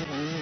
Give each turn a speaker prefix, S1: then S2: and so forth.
S1: Mm-hmm.